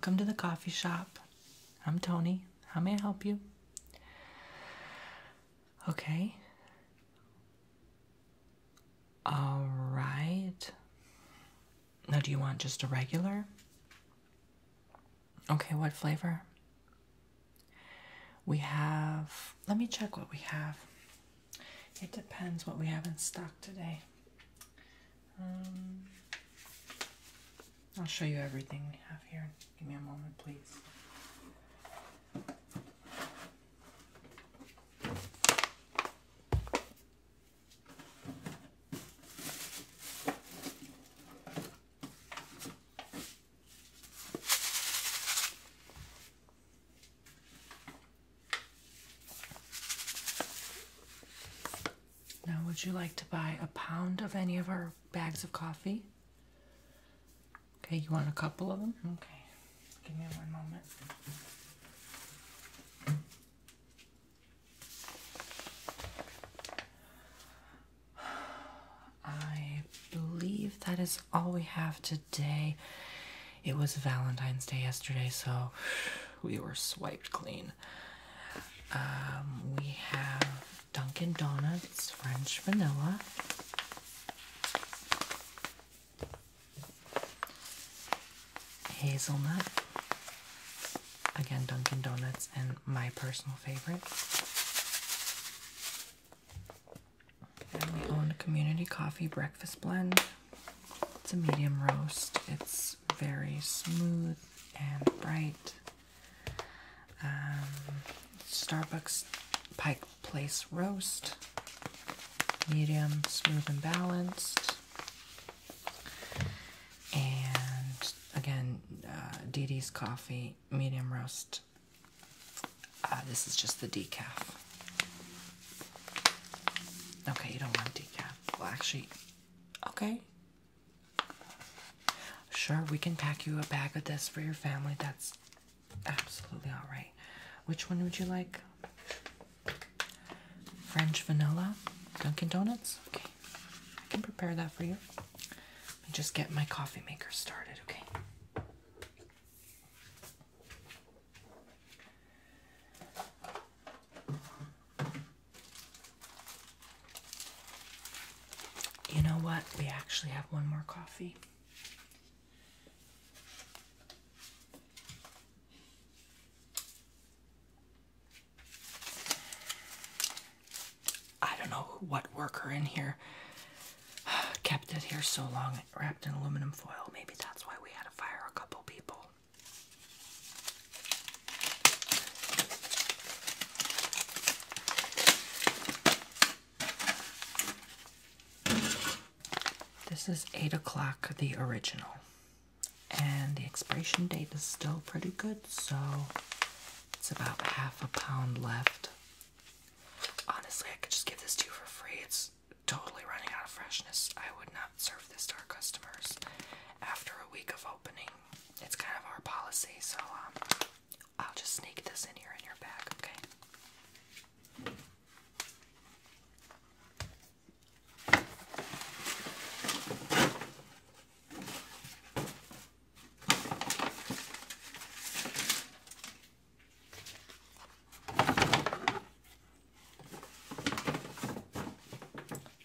Welcome to the coffee shop. I'm Tony. How may I help you? Okay. All right. Now, do you want just a regular? Okay, what flavor? We have, let me check what we have. It depends what we have in stock today. Um, I'll show you everything we have here. Give me a moment, please. Now, would you like to buy a pound of any of our bags of coffee? Okay, you want a couple of them? Okay, give me one moment. I believe that is all we have today. It was Valentine's Day yesterday, so we were swiped clean. Um, we have Dunkin' Donuts French vanilla. Hazelnut. Again, Dunkin' Donuts and my personal favorite. And we own a community coffee breakfast blend. It's a medium roast. It's very smooth and bright. Um, Starbucks Pike Place roast. Medium, smooth, and balanced. And again, uh, Dee coffee, medium roast. Uh, this is just the decaf. Okay, you don't want decaf. Well, actually, okay. Sure, we can pack you a bag of this for your family. That's absolutely all right. Which one would you like? French vanilla, Dunkin' Donuts. Okay, I can prepare that for you. Let me just get my coffee maker started. Okay. You know what? We actually have one more coffee. I don't know what worker in here kept it here so long, wrapped in aluminum foil. Maybe that's why we had to fire a couple people. This is 8 o'clock, the original. And the expiration date is still pretty good, so it's about half a pound left. Honestly, I could just give this to you for free. It's totally running out of freshness. I would not serve this to our customers after a week of opening. It's kind of our policy, so um, I'll just sneak this in here in your bag, okay?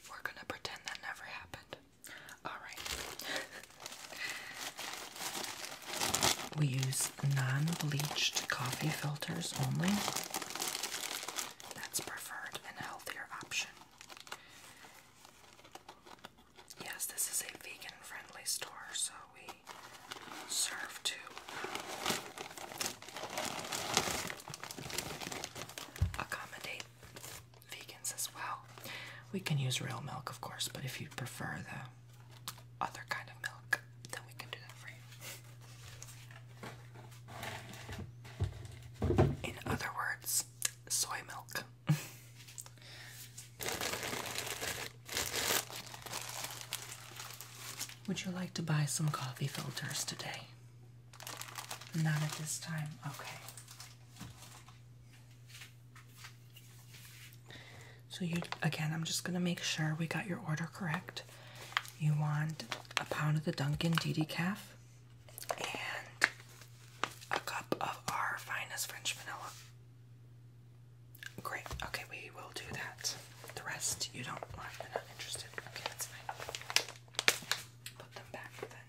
We're gonna pretend that never happened. Alright. we use non bleached coffee filters only. That's preferred and healthier option. Yes, this is a vegan friendly store, so we serve to uh, accommodate vegans as well. We can use real milk, of course, but if you prefer the other kind of milk, then we can do that for you. In other words, soy milk. Would you like to some coffee filters today? Not at this time? Okay. So you again, I'm just gonna make sure we got your order correct. You want a pound of the Dunkin' decaf and as French vanilla. Great. Okay, we will do that. The rest you don't want. You're not interested. Okay, that's fine. Put them back then.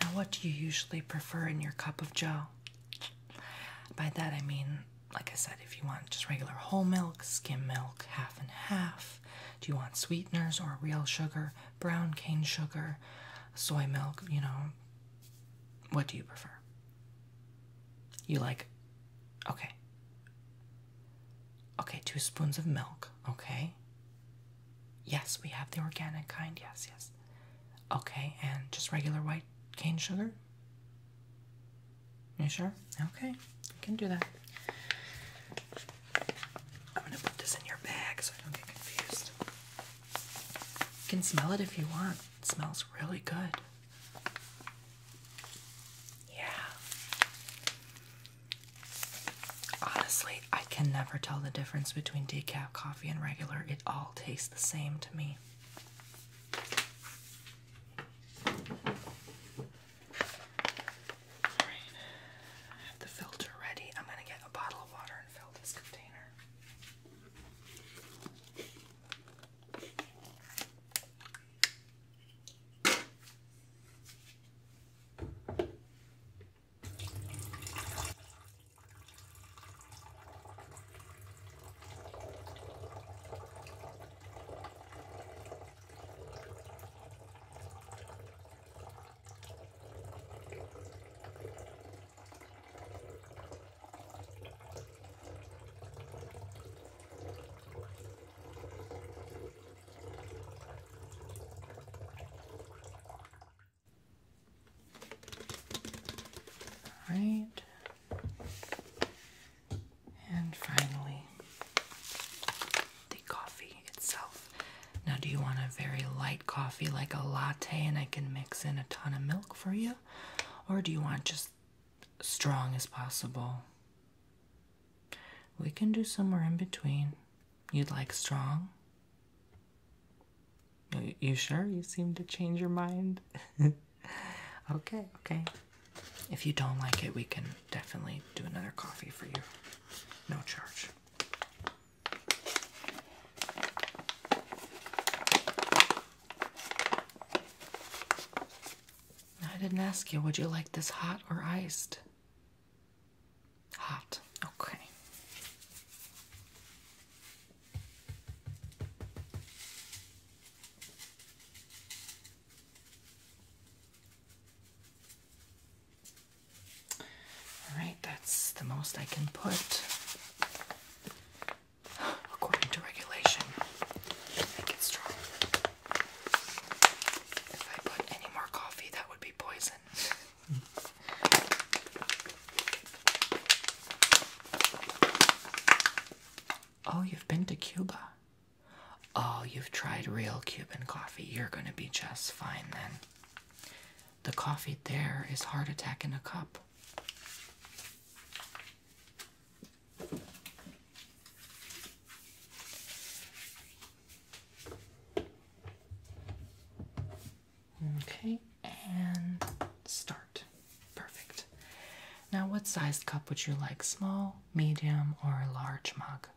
Now, what do you usually prefer in your cup of joe? By that I mean, like I said, if you want just regular whole milk, skim milk, half and half. Do you want sweeteners or real sugar, brown cane sugar, soy milk? You know, what do you prefer? You like, okay. Okay, two spoons of milk, okay? Yes, we have the organic kind, yes, yes. Okay, and just regular white cane sugar? You sure? Okay, I can do that. I'm gonna put this in your bag so I don't get confused. You can smell it if you want. It smells really good. Yeah. Honestly, I can never tell the difference between decaf coffee and regular. It all tastes the same to me. Alright, I have the filter ready. I'm gonna get a bottle of water and fill this container. Right. And finally, the coffee itself. Now, do you want a very light coffee like a latte and I can mix in a ton of milk for you? Or do you want just strong as possible? We can do somewhere in between. You'd like strong? You- sure? You seem to change your mind. okay, okay. If you don't like it, we can definitely do another coffee for you. No charge. I didn't ask you, would you like this hot or iced? Hot. Okay. Alright, that's the I can put. According to regulation. Make it strong. If I put any more coffee, that would be poison. oh, you've been to Cuba? Oh, you've tried real Cuban coffee. You're gonna be just fine then. The coffee there is heart attack in a cup. Okay, and start. Perfect. Now, what sized cup would you like? Small, medium, or a large mug?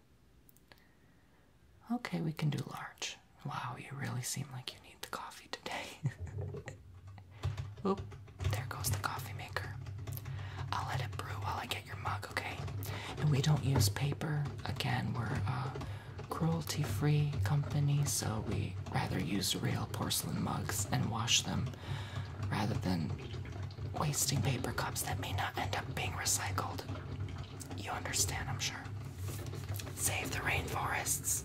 Okay, we can do large. Wow, you really seem like you need the coffee today. Oop, there goes the coffee maker. I'll let it brew while I get your mug, okay? And we don't use paper. Again, we're a cruelty free company, so we rather use real porcelain mugs and wash them rather than wasting paper cups that may not end up being recycled. You understand, I'm sure. Save the rainforests.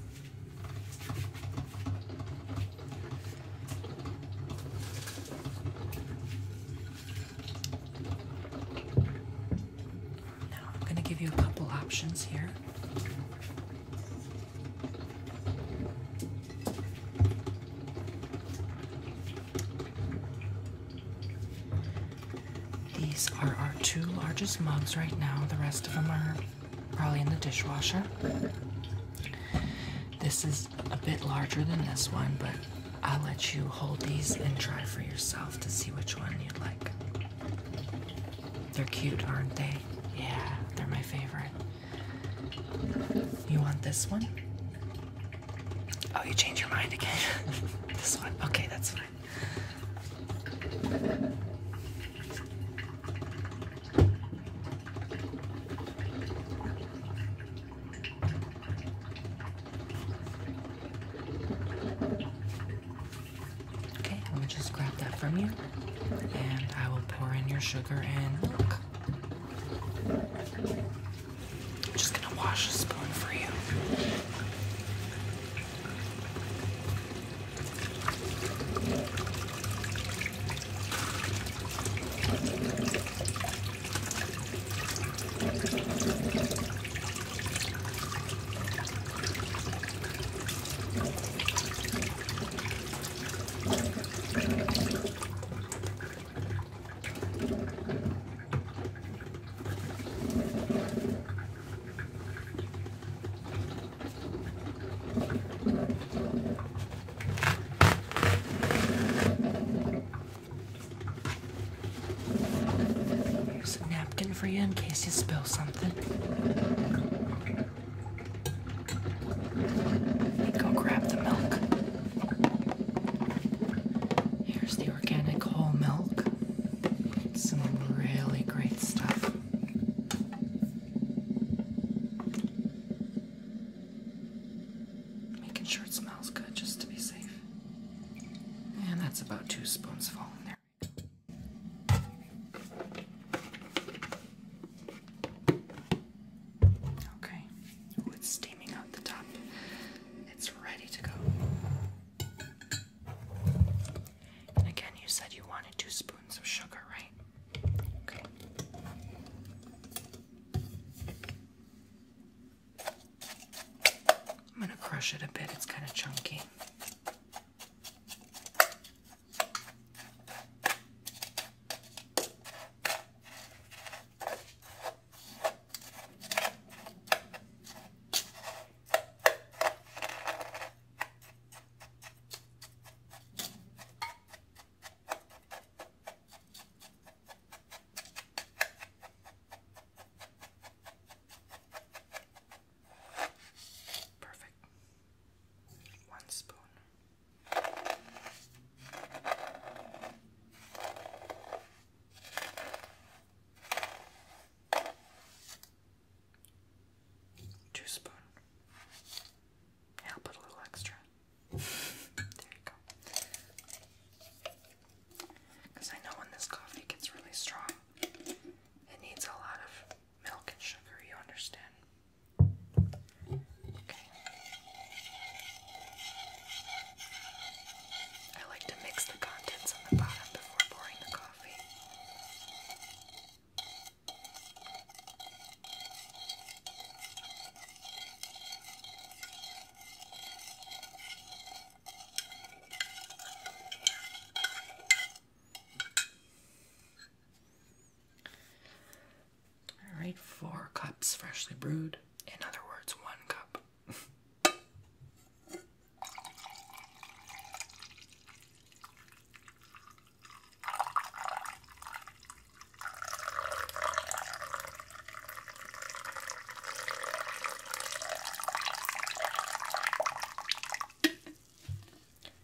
Now I'm going to give you a couple options here. These are our two largest mugs right now. The rest of them are probably in the dishwasher. This is a bit larger than this one, but I'll let you hold these and try for yourself to see which one you'd like. They're cute, aren't they? Yeah, they're my favorite. You want this one? Oh, you changed your mind again. this one. Okay, that's fine. Just grab that from you. And I will pour in your sugar and milk. I'm just gonna wash a spoon for you. Here's a napkin for you in case you spill something. Go grab the milk. Here's the organic whole milk. Some really great stuff. Making sure it smells good just to be safe. And that's about two spoonsful in there. Okay, Ooh, it's steaming out the top. It's ready to go. And again, you said you wanted two spoons of sugar, right? Okay. I'm gonna crush it a bit, it's kind of chunky. Perfect. One spoon. Two spoon. Yeah, I'll put a little extra. there you go. Because I know when this coffee gets really strong, it needs a lot of milk and sugar, you understand? Okay. I like to mix the contents on the bottom before pouring the coffee. All right, four cups freshly brewed. In other words, one cup.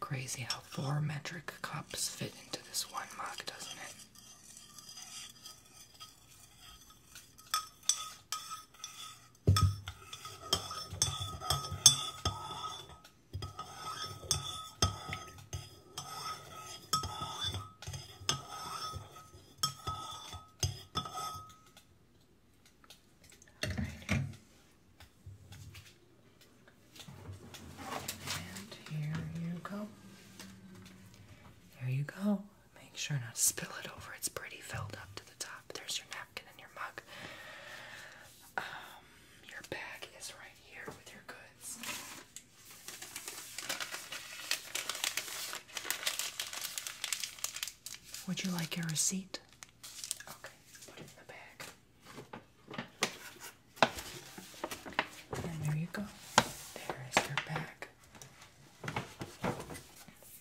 Crazy how four metric cups fit into this one mug, doesn't it? Alrighty. And here you go. There you go. Make sure not to spill it over. It's pretty filled up to the top. There's your napkin and your mug. Um, your bag is right here with your goods. Would you like your receipt? Okay, put it in the bag. And there you go. There is your bag.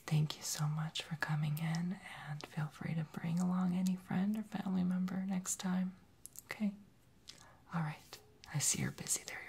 Thank you so much for coming in, and feel free to bring along any friend or family member next time. Okay? Alright, I see you're busy there.